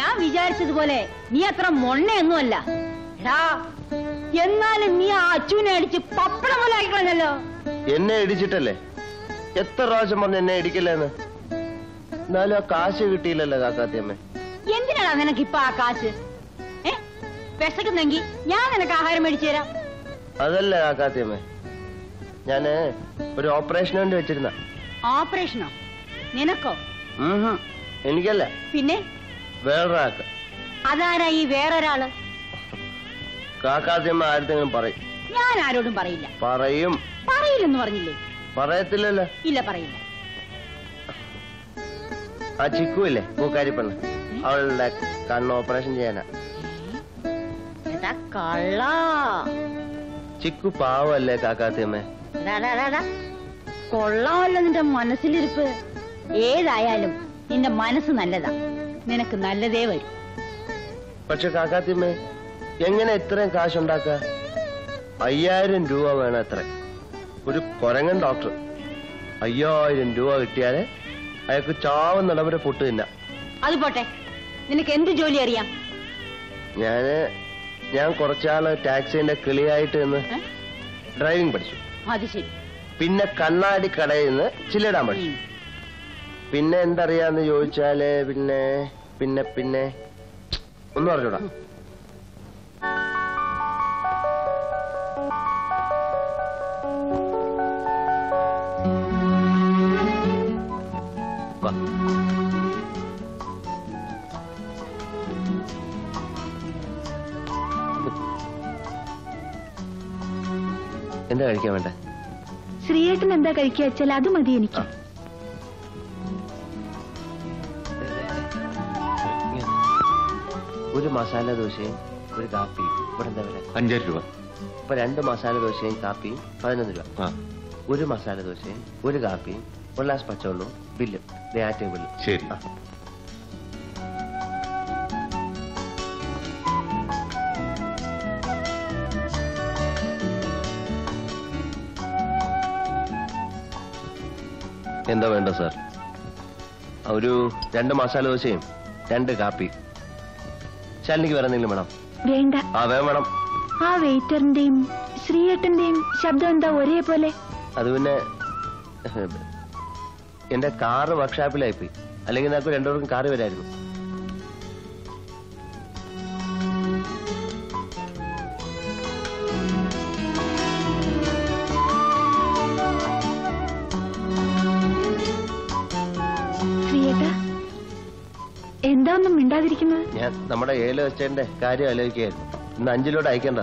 ഞാൻ വിചാരിച്ചതുപോലെ നീ അത്ര മൊണ്ണയൊന്നുമല്ല. എടാ എന്നാലും നീ ആ അച്ചുവിനെ അടിച്ച് പപ്പടം പോലെ ആയിക്കളഞ്ഞല്ലോ. എന്നെ ഇടിച്ചിട്ടല്ലേ? എത്ര പ്രാവശ്യം പറഞ്ഞു എന്നെ ഇടിക്കില്ലെന്ന്? എന്നാലും ആ കാശ് കിട്ടിയില്ലല്ലോ കാക്കാത്തിയമ്മ. എന്തിനാണ് നിനക്ക് ഇപ്പൊ ആ കാശ്? ഏ? വിശക്കുന്നെങ്കി ഞാൻ നിനക്ക് ആഹാരം മേടിച്ചു തരാം. അതല്ല കാക്കാത്തിയമ്മ. ഞാൻ ഒരു ഓപ്പറേഷൻ വേണ്ടി വെച്ചിരുന്ന. ഓപ്പറേഷനോ? നിനക്കോ? എനിക്കല്ല. പിന്നെ? വേറൊരാൾക്ക്. അതാരാ ഈ വേറൊരാൾ? കാക്കാത്തിയമ്മ ആരുടെങ്കിലും പറയും. ഞാൻ ആരോടും പറയില്ല. പറയും. പറയില്ലെന്ന് പറഞ്ഞില്ലേ? പറയത്തില്ലല്ലോ. ഇല്ല പറയില്ല. ആ ചിക്കു ഇല്ലേ പൂക്കാരി പെണ്ണ് അവളുടെ കണ്ണ് ഓപ്പറേഷൻ ചെയ്യാനാ. എടാ കള്ളാ. ചിക്കു പാവല്ലേ കാക്കാത്തിയമ്മേ. കൊള്ളാമല്ലോ നിന്റെ മനസ്സിലിരിപ്പ്. ഏതായാലും നിന്റെ മനസ്സ് നല്ലതാ. നിനക്ക് നല്ലതേ വരും. പക്ഷെ കാക്കാത്തിമ്മേ എങ്ങനെ ഇത്രയും കാശുണ്ടാക്ക? അയ്യായിരം രൂപ വേണം അത്ര. ഒരു കൊരങ്ങൻ ഡോക്ടർ. അയ്യായിരം രൂപ കിട്ടിയാലേ അയാൾക്ക് ചാവുന്നിടം വരെ പൊട്ട് തിന്ന. അത് പോട്ടെ. നിനക്ക് എന്ത് ജോലി അറിയാം? ഞാൻ ഞാൻ കുറച്ചാൾ ടാക്സിന്റെ കിളിയായിട്ട് നിന്ന് ഡ്രൈവിംഗ് പഠിച്ചു. അത് ശരി. പിന്നെ കണ്ണാടി കടയിൽ നിന്ന് ചില്ലിടാൻ പഠിച്ചു. പിന്നെ എന്തറിയാന്ന് ചോദിച്ചാൽ പിന്നെ പിന്നെ പിന്നെ. ഒന്നും അറിഞ്ഞൂടാ വാ. എന്താ കഴിക്കാൻ വേണ്ട? ശ്രീയേട്ടൻ എന്താ കഴിക്കുക വെച്ചാൽ അത് മതി എനിക്ക്. ഒരു മസാല ദോശയും ഒരു കാപ്പി ഇവിടെ എന്താ വില? അഞ്ചര രൂപ. ഇപ്പൊ രണ്ട് മസാല ദോശയും കാപ്പിയും പതിനൊന്ന് രൂപ. ഒരു മസാല ദോശയും ഒരു കാപ്പിയും ഒരു ഗ്ലാസ് പച്ചവെള്ളവും ബില്ലും ആ ടേബിളിൽ ശരി. എന്താ വേണ്ട സാർ? ഒരു രണ്ട് മസാല ദോശയും രണ്ട് കാപ്പി ശാലിനിക്ക് വേറെ എന്തെങ്കിലും വേണം? വേണ്ട. ആ വേണം വേണം. ആ വെയിറ്ററിന്റെയും ശ്രീയേട്ടന്റെയും ശബ്ദം എന്താ ഒരേപോലെ? അത് പിന്നെ എന്റെ കാറ് വർക്ക്ഷോപ്പിലായി പോയി അല്ലെങ്കിൽ നമുക്ക് രണ്ടുപേർക്കും കാറ് വരായിരുന്നു. എന്താ ഒന്നും മിണ്ടാതിരിക്കുന്നത് ഞാൻ നമ്മുടെ ഏല അച്ഛന്റെ കാര്യം ആലോചിക്കുകയായിരുന്നു. ഇന്ന് അഞ്ചിലോട്ട് അയക്കേണ്ട.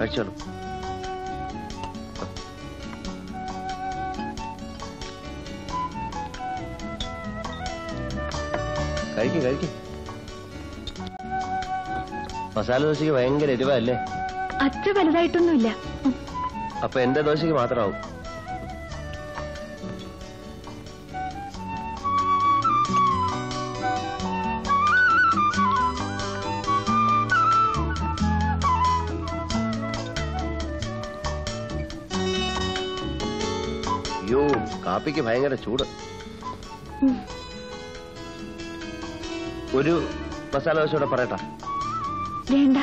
കഴിച്ചോളൂ കഴിക്കും കഴിക്കും. മസാല ദോശയ്ക്ക് ഭയങ്കര എരിവല്ലേ? അത്ര വലുതായിട്ടൊന്നുമില്ല. അപ്പൊ എന്റെ ദോശയ്ക്ക് മാത്രമാവും. അയ്യോ കാപ്പിക്ക് ഭയങ്കര ചൂട്. ഒരു മസാല ദോശ കൂടെ പറയട്ടാ. വേണ്ട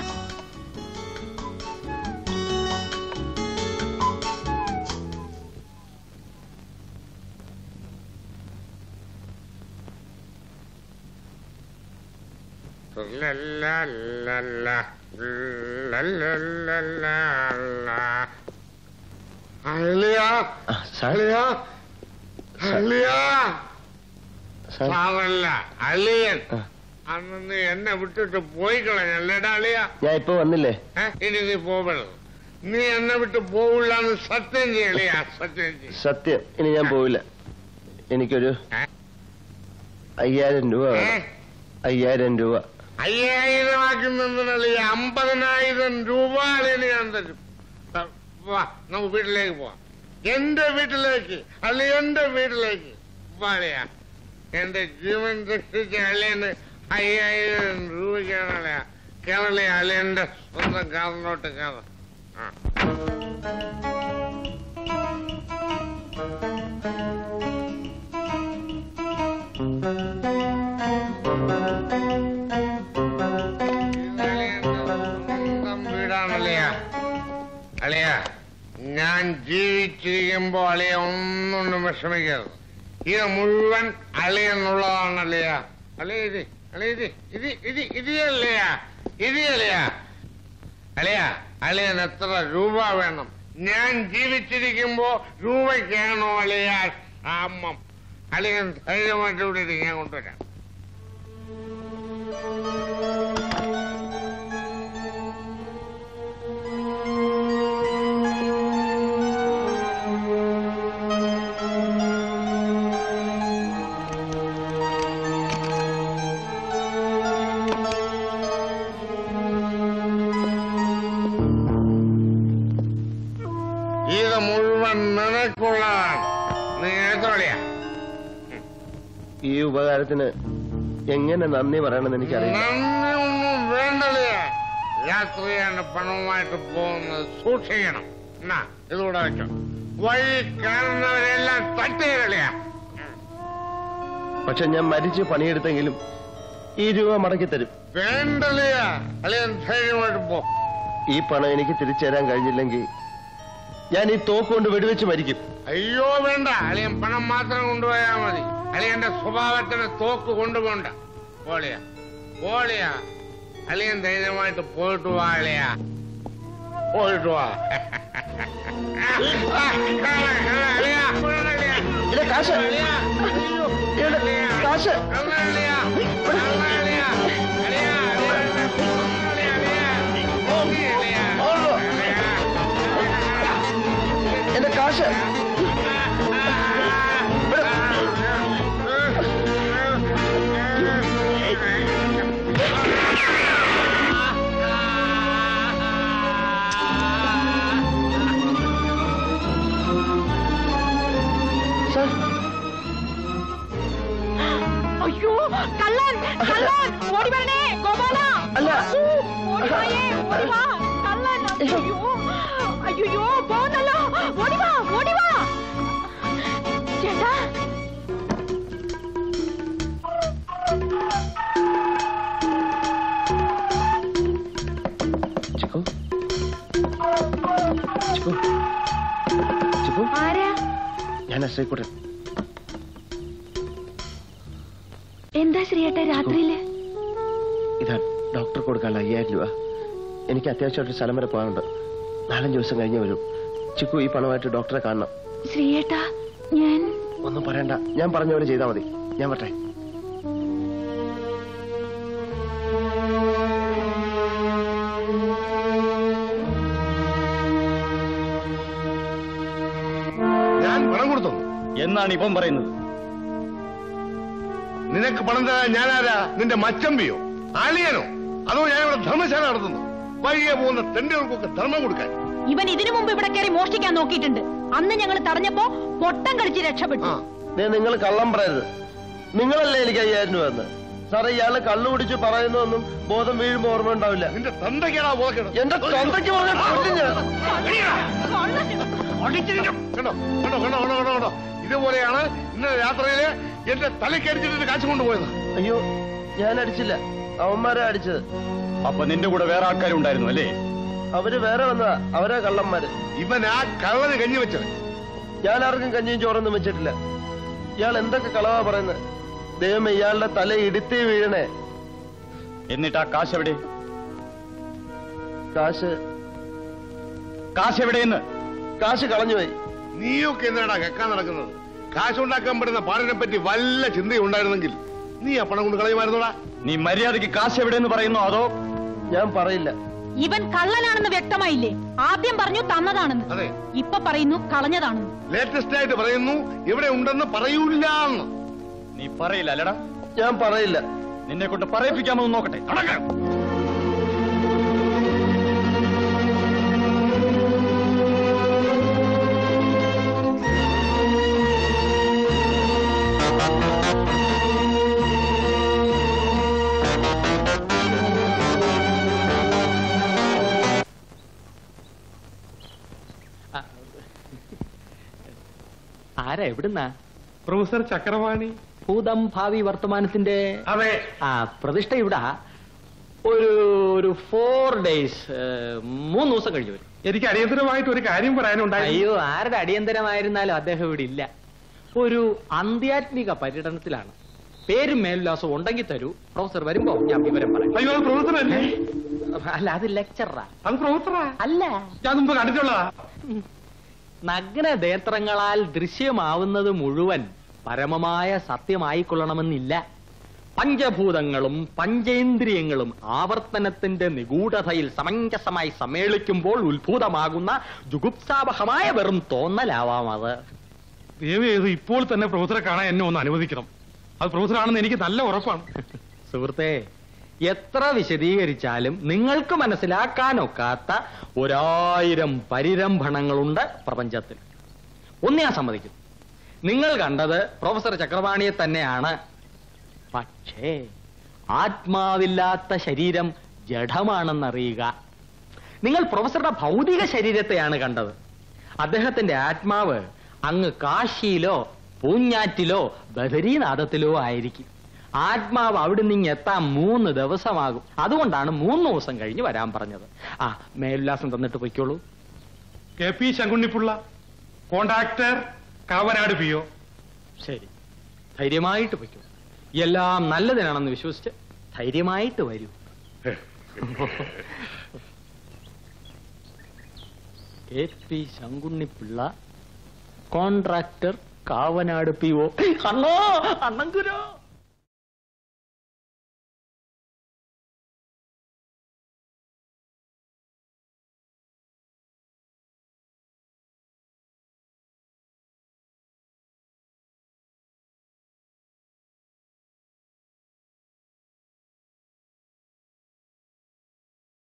അളിയ അളിയൻ. അന്ന് എന്നെ വിട്ടിട്ട് പോയി കളഞ്ഞല്ലേടാ അളിയ ഞാൻ ഇപ്പൊ വന്നില്ലേ? ഇനി നീ പോവണം? നീ എന്നെ വിട്ട് പോവില്ലാന്ന് സത്യം ചെയ്യളിയ സത്യം ചെയ്യ. സത്യം. ഇനി ഞാൻ പോവില്ല. എനിക്കൊരു? അയ്യായിരം രൂപ? വേണം. അയ്യായിരം രൂപ. അയ്യായിരം ആക്കി നിന്നളിയ അമ്പതിനായിരം രൂപ അളിയന് ഞാൻ തരും. ആ, വാ നമുക്ക് വീട്ടിലേക്ക് പോവാം. എന്റെ വീട്ടിലേക്ക് അല്ലെ എന്റെ വീട്ടിലേക്ക്. വാളിയ എന്റെ ജീവൻ രക്ഷിച്ച അളിയന് അയ്യായിരം രൂപയ്ക്കാണ് കേരള. അളിയന്റെ സ്വന്തം കാറിനോട്ട് കയറാം. അളിയ ഞാൻ ജീവിച്ചിരിക്കുമ്പോ അളിയ ഒന്നും വിഷമിക്കരുത്. ഇത് മുഴുവൻ അളിയെന്നുള്ളതാണല്ലയ അളിയ അളിയ ഇത് അളിയൻ എത്ര രൂപ വേണം? ഞാൻ ജീവിച്ചിരിക്കുമ്പോ രൂപയ്ക്കാണോ അളിയ അമ്മം? അളിയൻ ധൈര്യമായിട്ട് ഇവിടെ ഞാൻ കൊണ്ടുവരാം. നിനക്കുള്ളതാണ് ഈ ഉപകാരത്തിന് എങ്ങനെ നന്ദി പറയണമെന്ന് എനിക്കറിയാം നന്ദി ഒന്നും വേണ്ടല്ലേ രാത്രിയാണ് പണവുമായിട്ട് പോകുന്നത്. സൂക്ഷിക്കണം. എന്നാ ഇതുകൂടെ വെച്ചോ. വഴി കാണുന്നവരെല്ലാം തട്ടിയതല്ലയാ പക്ഷെ ഞാൻ മരിച്ച് പണിയെടുത്തെങ്കിലും ഈ രൂപ മടക്കി തരും. വേണ്ടല്ലേ? അളിയൻ ധൈര്യമായിട്ട് പോ. ഈ പണം എനിക്ക് തിരിച്ചു തരാൻ കഴിഞ്ഞില്ലെങ്കിൽ ഞാൻ ഈ തോക്ക് കൊണ്ട് വെടിവെച്ച് മരിക്കും. അയ്യോ വേണ്ട. അളിയൻ പണം മാത്രം കൊണ്ടുപോയാ മതി. അളിയന്റെ സ്വഭാവത്തിന് തോക്ക് കൊണ്ടുപോണ്ട. പോളിയാ പോളിയാ. അളിയൻ ധൈര്യമായിട്ട് പോയിട്ട് വാ അളിയാ. പോയിട്ട് വാ. അളിയാ, അളിയാ. ഇത് കാശ്. അളിയാ, അയ്യോ, ഇത് അളിയാ. കാശ് കള്ളൻ അയ്യോ അയ്യോ പോന്നല്ലോ. ഓടി വാ ഓടി വാ. ചേട്ടാ. ചിക്കു. ചിക്കു. ചിക്കു. ആരാ? ഞാൻ അശ്രീക്കുട്ടൻ എന്താ ശ്രീയേട്ട രാത്രിയിൽ? ഇതാ ഡോക്ടർ കൊടുക്കാനുള്ള അയ്യായിരം രൂപ. എനിക്ക് അത്യാവശ്യമായിട്ട് സ്ഥലം വരെ പോകാനുണ്ട്. നാലഞ്ച് ദിവസം കഴിഞ്ഞേ വരും. ചിക്കു ഈ പണമായിട്ട് ഡോക്ടറെ കാണണം. ശ്രീയേട്ട ഞാൻ ഒന്നും പറയണ്ട. ഞാൻ പറഞ്ഞ പോലെ ചെയ്താൽ മതി. ഞാൻ പറ്റേ ഞാൻ പണം കൊടുത്തു. എന്നാണ് ഇപ്പം പറയുന്നത്? നിനക്ക് പണം തരാൻ ഞാനാരാ? നിന്റെ മച്ചമ്പിയോ? ആളിയനോ അതോ ഞാനിവിടെ ഇവിടെ ധർമ്മശാല നടത്തുന്നു? വഴിയെ പോകുന്ന തെണ്ടുകൾക്കൊക്കെ ധർമ്മം കൊടുക്കാൻ. ഇവൻ ഇതിനു മുമ്പ് ഇവിടെ കയറി മോഷ്ടിക്കാൻ നോക്കിയിട്ടുണ്ട്. അന്ന് ഞങ്ങൾ തടഞ്ഞപ്പോ പൊട്ടം കളിച്ച് രക്ഷപ്പെട്ടു. നിങ്ങൾ കള്ളം പറയരുത്. നിങ്ങളല്ലേ എനിക്ക് അയ്യായിരം രൂപ എന്ന് സാറേ ഇയാൾ കള്ളു കുടിച്ച് പറയുന്നതൊന്നും ബോധം വീഴുമ്പോ ഓർമ്മ ഉണ്ടാവില്ല. എന്റെ തൊണ്ടയ്ക്ക് പറഞ്ഞ കൊല്ലും ഞാൻ. കണ്ടോ കണ്ടോ കണ്ടോ കണ്ടോ കണ്ടോ കണ്ടോ. ഇതുപോലെയാണ് ഇന്നലെ രാത്രിയിൽ എന്റെ തലക്കടിച്ചിട്ട് കാശ് കൊണ്ടുപോയത്. അയ്യോ ഞാൻ അടിച്ചില്ല. അവന്മാരാ അടിച്ചത്. അപ്പൊ നിന്റെ കൂടെ വേറെ ആൾക്കാരും ഉണ്ടായിരുന്നു അല്ലേ? അവർ വേറെ വന്നതാ. അവരാ കള്ളന്മാര്. ഇവൻ ആ കള്ളന് കഞ്ഞി വെച്ചത് ഞാൻ ആർക്കും കഞ്ഞിയും ചോറൊന്നും വെച്ചിട്ടില്ല. ഇയാൾ എന്തൊക്കെ കളവാ പറയുന്നത് ദൈവം ഇയാളുടെ തല ഇടുത്തി വീഴണേ. എന്നിട്ട് ആ കാശ് എവിടെ? കാശ്. കാശ് എവിടെയെന്ന്? കാശ് കളഞ്ഞുപോയി നീയൊക്കെ എന്തിനാടാ കക്കാൻ നടക്കുന്നത്? കാശുണ്ടാക്കാൻ പറ്റുന്ന പാടിനെ പറ്റി വല്ല ചിന്തയുണ്ടായിരുന്നെങ്കിൽ നീ ആ പണം കൊണ്ട് കളയുമായിരുന്നോടാ? നീ മര്യാദയ്ക്ക് കാശ് എവിടെയെന്ന് പറയുന്നു അതോ? ഞാൻ പറയില്ല. ഇവൻ കള്ളനാണെന്ന് വ്യക്തമായില്ലേ? ആദ്യം പറഞ്ഞു തന്നതാണെന്ന്. അതെ. ഇപ്പൊ പറയുന്നു കളഞ്ഞതാണെന്ന്. ലേറ്റസ്റ്റ് ആയിട്ട് പറയുന്നു ഇവിടെ ഉണ്ടെന്ന് പറയൂല്ല എന്ന് നീ പറയില്ല അല്ലടാ. ഞാൻ പറയില്ല. നിന്നെ കൊണ്ട് പറയിപ്പിക്കാമെന്ന് നോക്കട്ടെ. അടക്കം എവിടുന്നാ? പ്രൊഫസർ ചക്രവാണി. ഭൂതം ഭാവി വർത്തമാനത്തിന്റെ അതെ. ആ പ്രതിഷ്ഠ ഇവിടെ. ഒരു ഒരു ഫോർ ഡേയ്സ് മൂന്ന് ദിവസം കഴിഞ്ഞു വരും. എനിക്ക് അടിയന്തരമായിട്ട് ഒരു കാര്യം പറയാനുണ്ടായി അയ്യോ ആരുടെ അടിയന്തരമായിരുന്നാലും അദ്ദേഹം ഇവിടെ ഇല്ല. ഒരു അന്ത്യാത്മിക പര്യടനത്തിലാണ്. പേരും മേൽവിലാസവും ഉണ്ടെങ്കിൽ തരൂ. പ്രൊഫസർ വരുമ്പോ ഞാൻ വിവരം പറയാം. അയ്യോ അത് പ്രൊഫസർ അല്ലേ അല്ല അത് ലെക്ചറാ അത് പ്രൊഫസറാ? അല്ല. ഞാൻ മുമ്പ് കണ്ടിട്ടുള്ളതാ. നഗ്നനേത്രങ്ങളാൽ ദൃശ്യമാവുന്നത് മുഴുവൻ പരമമായ സത്യമായിക്കൊള്ളണമെന്നില്ല. പഞ്ചഭൂതങ്ങളും പഞ്ചേന്ദ്രിയങ്ങളും ആവർത്തനത്തിന്റെ നിഗൂഢതയിൽ സമഞ്ജസമായി സമ്മേളിക്കുമ്പോൾ ഉത്ഭൂതമാകുന്ന ജുഗുപ്സാവഹമായ വെറും തോന്നലാവാം അത്. ദേവി ഇത് ഇപ്പോൾ തന്നെ പ്രൊഫസറെ കാണാൻ എന്നെ ഒന്ന് അനുവദിക്കണം. അത് പ്രൊഫസറാണെന്ന് എനിക്ക് നല്ല ഉറപ്പാണ്. സുഹൃത്തെ എത്ര വിശദീകരിച്ചാലും നിങ്ങൾക്ക് മനസ്സിലാക്കാനൊക്കാത്ത ഒരായിരം പരിരംഭണങ്ങളുണ്ട് പ്രപഞ്ചത്തിൽ. ഒന്ന് ഞാൻ സമ്മതിക്കും. നിങ്ങൾ കണ്ടത് പ്രൊഫസർ ചക്രവാണിയെ തന്നെയാണ്. പക്ഷേ ആത്മാവില്ലാത്ത ശരീരം ജഡമാണെന്നറിയുക. നിങ്ങൾ പ്രൊഫസറുടെ ഭൗതിക ശരീരത്തെയാണ് കണ്ടത്. അദ്ദേഹത്തിന്റെ ആത്മാവ് അങ്ങ് കാശിയിലോ പൂഞ്ഞാറ്റിലോ ബദരീനാഥത്തിലോ ആയിരിക്കും. ആത്മാവ് അവിടെ നിന്ന് എത്താൻ മൂന്ന് ദിവസമാകും. അതുകൊണ്ടാണ് മൂന്ന് ദിവസം കഴിഞ്ഞ് വരാൻ പറഞ്ഞത്. ആ മേലുല്ലാസം തന്നിട്ട് പൊയ്ക്കോളൂ. K P Sankunnipillai contractor Kavanad P O. ശരി. ധൈര്യമായിട്ട് പൊയ്ക്കോ. എല്ലാം നല്ലതിനാണെന്ന് വിശ്വസിച്ച് ധൈര്യമായിട്ട് വരൂ. K P Sankunnipillai contractor Kavanad P O. അണ്ണോ അണ്ണങ്കുരോ